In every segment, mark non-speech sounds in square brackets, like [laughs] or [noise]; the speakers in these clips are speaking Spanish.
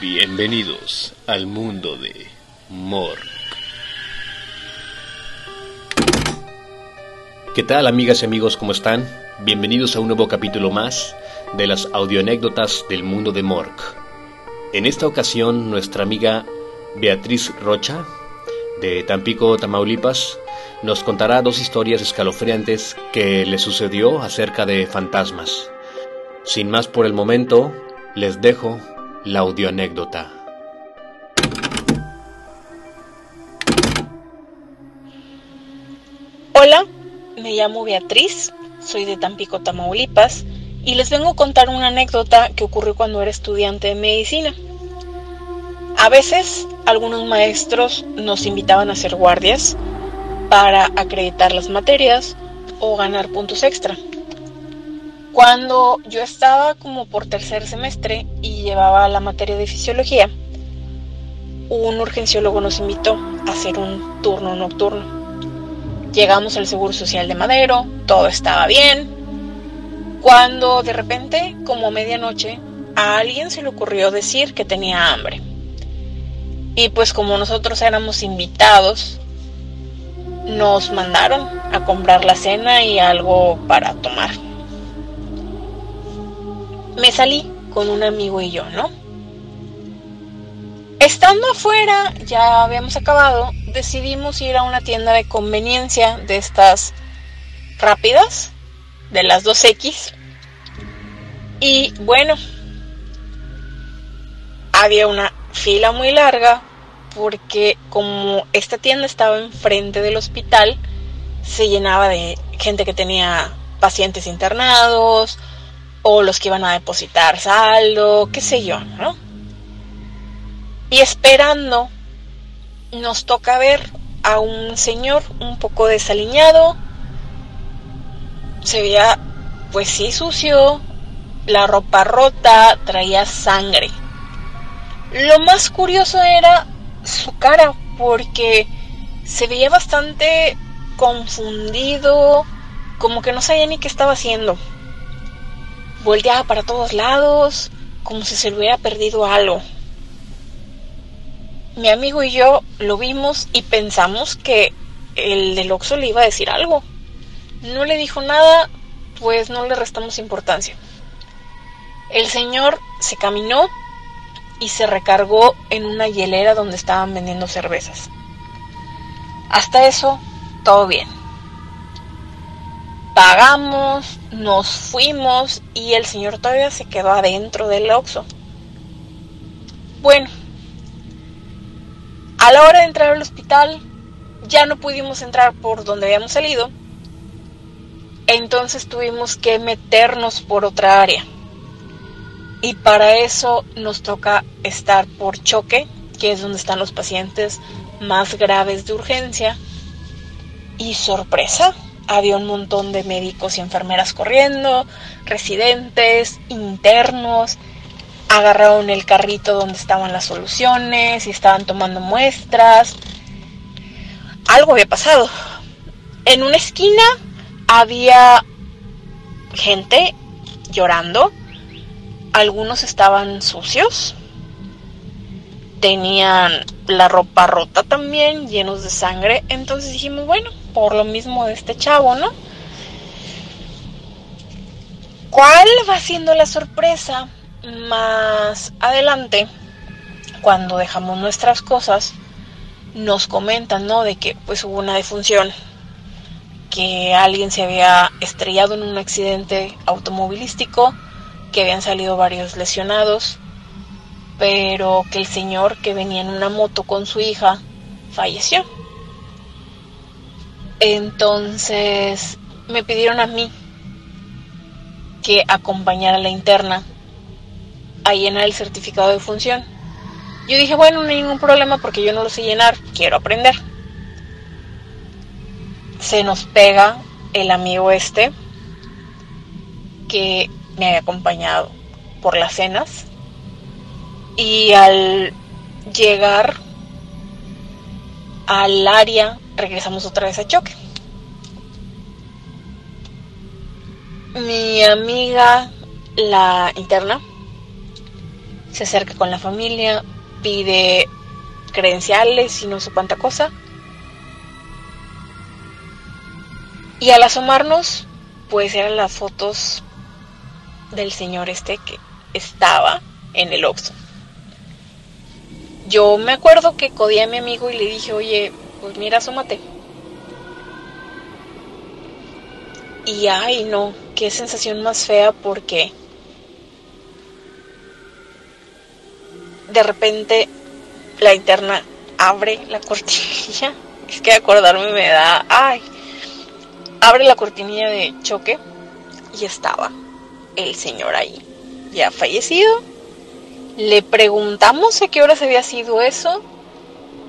Bienvenidos al mundo de Mork. ¿Qué tal amigas y amigos? ¿Cómo están? Bienvenidos a un nuevo capítulo más de las audioanécdotas del mundo de Mork. En esta ocasión nuestra amiga Beatriz Rocha, de Tampico, Tamaulipas, nos contará dos historias escalofriantes que le sucedió acerca de fantasmas. Sin más por el momento, les dejo la audioanécdota. Hola, me llamo Beatriz, soy de Tampico, Tamaulipas, y les vengo a contar una anécdota que ocurrió cuando era estudiante de medicina. A veces, algunos maestros nos invitaban a hacer guardias para acreditar las materias o ganar puntos extra. Cuando yo estaba como por tercer semestre y llevaba la materia de fisiología, un urgenciólogo nos invitó a hacer un turno nocturno. Llegamos al Seguro Social de Madero, todo estaba bien, cuando de repente, como medianoche, a alguien se le ocurrió decir que tenía hambre. Y pues como nosotros éramos invitados, nos mandaron a comprar la cena y algo para tomar me salí con un amigo y yo, ¿no? Estando afuera, ya habíamos acabado, decidimos ir a una tienda de conveniencia de estas rápidas, de las 2X. Y bueno, había una fila muy larga porque como esta tienda estaba enfrente del hospital, se llenaba de gente que tenía pacientes internados, o los que iban a depositar saldo, qué sé yo, ¿no? Y esperando, nos toca ver a un señor un poco desaliñado, se veía, pues sí, sucio, la ropa rota, traía sangre. Lo más curioso era su cara, porque se veía bastante confundido, como que no sabía ni qué estaba haciendo volteaba para todos lados, como si se le hubiera perdido algo. Mi amigo y yo lo vimos y pensamos que el del Oxxo le iba a decir algo. No le dijo nada, pues no le restamos importancia. El señor se caminó y se recargó en una hielera donde estaban vendiendo cervezas. Hasta eso, todo bien pagamos, nos fuimos y el señor todavía se quedó adentro del Oxxo. Bueno, a la hora de entrar al hospital ya no pudimos entrar por donde habíamos salido, entonces tuvimos que meternos por otra área. Y para eso nos toca estar por choque, que es donde están los pacientes más graves de urgencia. Y sorpresa, había un montón de médicos y enfermeras corriendo, residentes, internos, agarraron el carrito donde estaban las soluciones y estaban tomando muestras. Algo había pasado. En una esquina había gente llorando. Algunos estaban sucios. Tenían la ropa rota también, llenos de sangre. Entonces dijimos, bueno, por lo mismo de este chavo, ¿no? ¿Cuál va siendo la sorpresa? Más adelante, cuando dejamos nuestras cosas, nos comentan, ¿no? De que pues hubo una defunción, que alguien se había estrellado en un accidente automovilístico, que habían salido varios lesionados, pero que el señor que venía en una moto con su hija falleció. Entonces me pidieron a mí que acompañara a la interna a llenar el certificado de función. Yo dije, bueno, no hay ningún problema porque yo no lo sé llenar, quiero aprender. Se nos pega el amigo este que me había acompañado por las cenas y al llegar al área regresamos otra vez a choque. Mi amiga, la interna, se acerca con la familia, pide credenciales y no sé cuánta cosa. Y al asomarnos, pues eran las fotos del señor este que estaba en el Oxxo. Yo me acuerdo que codí a mi amigo y le dije, oye, pues mira, asómate. Y ay, no, qué sensación más fea porque de repente la interna abre la cortinilla. [laughs] Es que acordarme me da, ay, abre la cortinilla de choque y estaba el señor ahí, ya fallecido. Le preguntamos a qué hora se había sido eso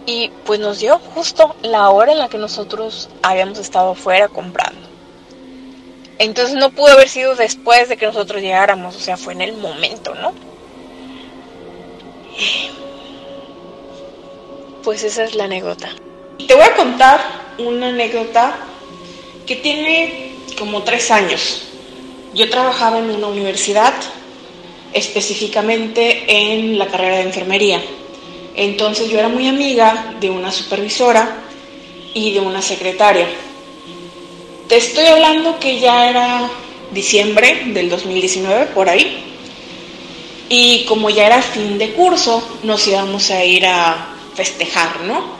y pues nos dio justo la hora en la que nosotros habíamos estado afuera comprando. Entonces no pudo haber sido después de que nosotros llegáramos, o sea, fue en el momento, ¿no? Pues esa es la anécdota. Te voy a contar una anécdota que tiene como tres años. Yo trabajaba en una universidad, específicamente en la carrera de enfermería. Entonces yo era muy amiga de una supervisora y de una secretaria. Te estoy hablando que ya era diciembre del 2019, por ahí. Y como ya era fin de curso, nos íbamos a ir a festejar, ¿no?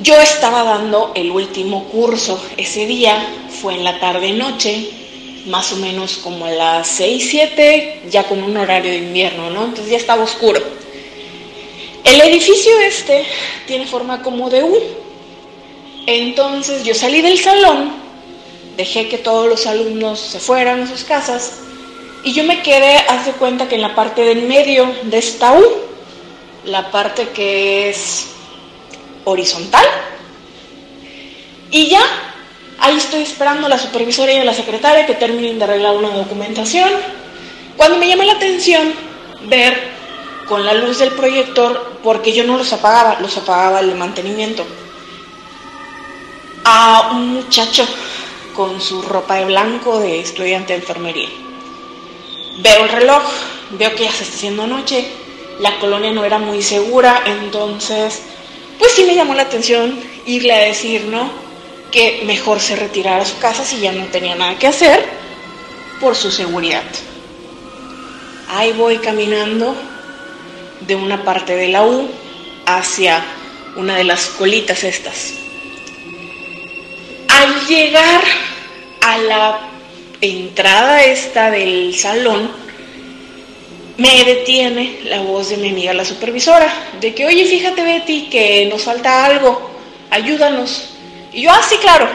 Yo estaba dando el último curso ese día, fue en la tarde-noche, más o menos como a las 6, 7, ya con un horario de invierno, ¿no? Entonces ya estaba oscuro. El edificio este tiene forma como de U. Entonces yo salí del salón, dejé que todos los alumnos se fueran a sus casas y yo me quedé, haz de cuenta que en la parte del medio de esta U, la parte que es horizontal. Y ya, ahí estoy esperando a la supervisora y a la secretaria que terminen de arreglar una documentación. Cuando me llama la atención ver con la luz del proyector, porque yo no los apagaba, los apagaba el de mantenimiento, a un muchacho con su ropa de blanco de estudiante de enfermería. Veo el reloj, veo que ya se está haciendo noche, la colonia no era muy segura, entonces pues sí me llamó la atención irle a decir, ¿no? Que mejor se retirara a su casa si ya no tenía nada que hacer por su seguridad. Ahí voy caminando de una parte de la U hacia una de las colitas estas. Al llegar a la entrada esta del salón, me detiene la voz de mi amiga la supervisora, de que, oye, fíjate Betty, que nos falta algo, ayúdanos. Y yo, ah, sí, claro.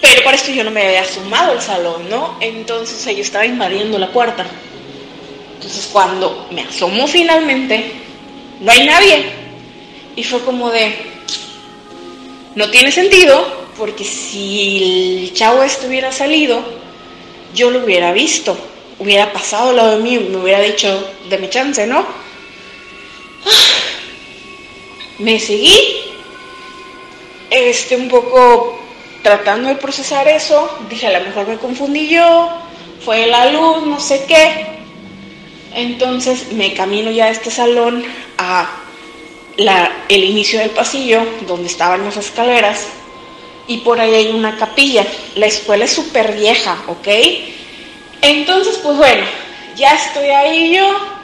Pero para esto yo no me había sumado al salón, ¿no? Entonces yo estaba invadiendo la puerta. Entonces cuando me asomo finalmente, no hay nadie. Y fue como de, no tiene sentido, porque si el chavo estuviera salido, yo lo hubiera visto hubiera pasado lo de mí, me hubiera dicho de mi chance, ¿no? Me seguí, este, un poco tratando de procesar eso, dije a lo mejor me confundí yo, fue la luz, no sé qué. Entonces me camino ya a este salón, a la, el inicio del pasillo, donde estaban las escaleras, y por ahí hay una capilla. La escuela es súper vieja, ¿ok? Entonces, pues bueno, ya estoy ahí yo.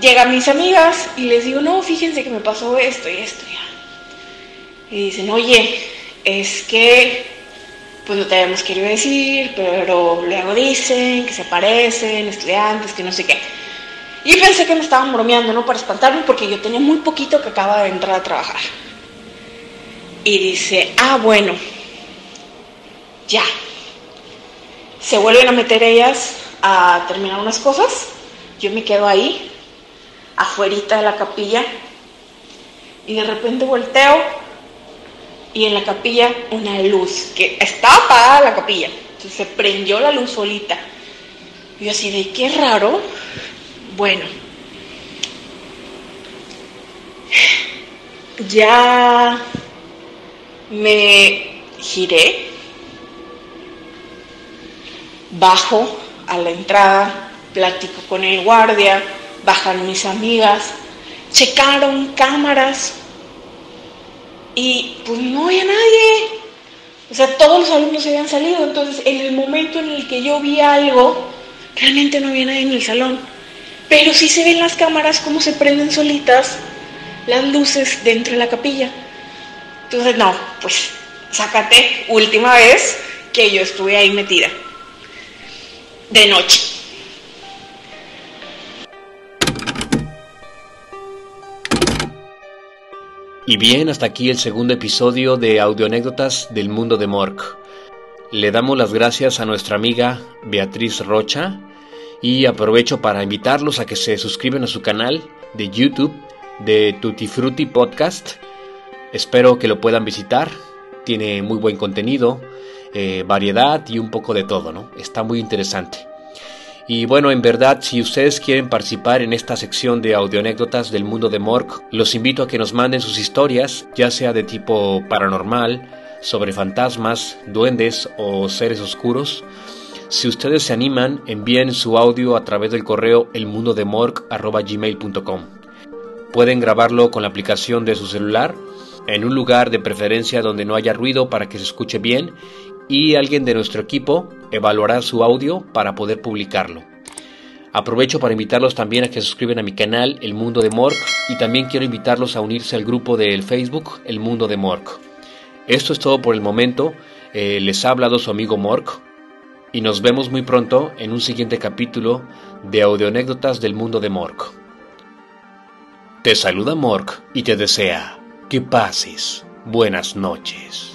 Llegan mis amigas y les digo, no, fíjense que me pasó esto y esto ya. Y dicen, oye, es que, pues no te habíamos querido decir, pero luego dicen que se parecen, estudiantes, que no sé qué. Y pensé que me estaban bromeando, ¿no? Para espantarme, porque yo tenía muy poquito que acaba de entrar a trabajar. Y dice, ah, bueno, ya, se vuelven a meter ellas a terminar unas cosas. Yo me quedo ahí, afuerita de la capilla, y de repente volteo y en la capilla una luz, que estaba apagada la capilla, entonces se prendió la luz solita. Y yo así de qué raro. Bueno, ya me giré bajo a la entrada platico con el guardia, bajan mis amigas, checaron cámaras y pues no había nadie. O sea, todos los alumnos se habían salido. Entonces, en el momento en el que yo vi algo, realmente no había nadie en el salón. Pero sí se ven las cámaras cómo se prenden solitas las luces dentro de la capilla. Entonces, no, pues sácate, última vez que yo estuve ahí metida. De noche. Y bien, hasta aquí el segundo episodio de Audioanécdotas del Mundo de Mork. Le damos las gracias a nuestra amiga Beatriz Rocha y aprovecho para invitarlos a que se suscriban a su canal de YouTube de Tutti Frutti Podcast. Espero que lo puedan visitar. Tiene muy buen contenido, eh, variedad y un poco de todo, ¿no? Está muy interesante. Y bueno, en verdad, si ustedes quieren participar en esta sección de audioanécdotas del mundo de Mork, los invito a que nos manden sus historias, ya sea de tipo paranormal, sobre fantasmas, duendes o seres oscuros. Si ustedes se animan, envíen su audio a través del correo elmundodemork.gmail.com. Pueden grabarlo con la aplicación de su celular, en un lugar de preferencia donde no haya ruido para que se escuche bien y alguien de nuestro equipo evaluará su audio para poder publicarlo. Aprovecho para invitarlos también a que se suscriban a mi canal El Mundo de Mork y también quiero invitarlos a unirse al grupo del Facebook El Mundo de Mork. Esto es todo por el momento. Eh, les ha hablado su amigo Mork y nos vemos muy pronto en un siguiente capítulo de Audioanécdotas del Mundo de Mork. Te saluda Mork y te desea que pases buenas noches.